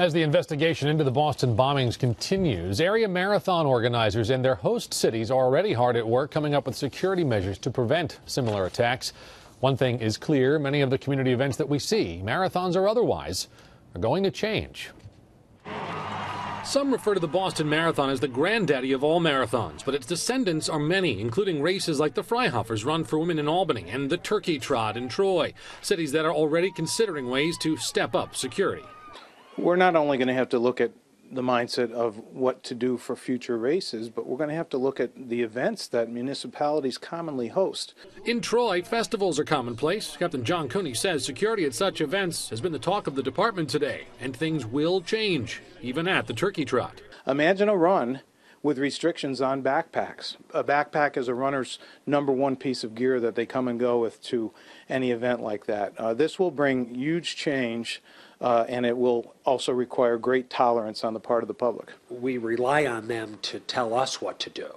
As the investigation into the Boston bombings continues, area marathon organizers and their host cities are already hard at work coming up with security measures to prevent similar attacks. One thing is clear many of the community events that we see, marathons or otherwise, are going to change. Some refer to the Boston Marathon as the granddaddy of all marathons, but its descendants are many, including races like the Freihofer's Run for Women in Albany and the Turkey Trot in Troy, cities that are already considering ways to step up security. We're not only going to have to look at the mindset of what to do for future races, but we're going to have to look at the events that municipalities commonly host. In Troy, festivals are commonplace. Captain John Cooney says security at such events has been the talk of the department today, and things will change, even at the Turkey Trot. Imagine a run with restrictions on backpacks. A backpack is a runner's number one piece of gear that they come and go with to any event like that. Uh, this will bring huge change uh, and it will also require great tolerance on the part of the public. We rely on them to tell us what to do.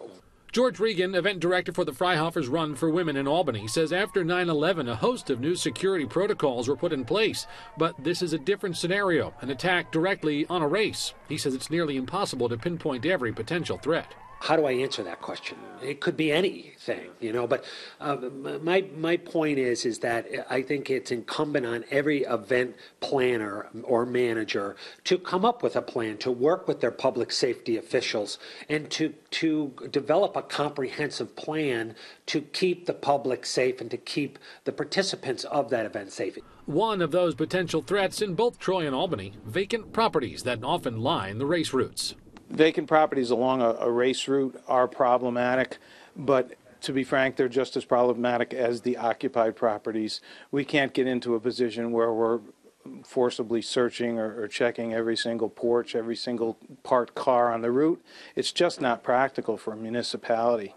George Regan, event director for the Freihofer's Run for Women in Albany, says after 9 11, a host of new security protocols were put in place. But this is a different scenario an attack directly on a race. He says it's nearly impossible to pinpoint every potential threat how do I answer that question? It could be anything, you know. But uh, my my point is is that I think it's incumbent on every event planner or manager to come up with a plan, to work with their public safety officials, and to to develop a comprehensive plan to keep the public safe and to keep the participants of that event safe. One of those potential threats in both Troy and Albany, vacant properties that often line the race routes vacant properties along a, a race route are problematic, but to be frank, they're just as problematic as the occupied properties. We can't get into a position where we're forcibly searching or, or, checking every single porch, every single parked car on the route. It's just not practical for a municipality.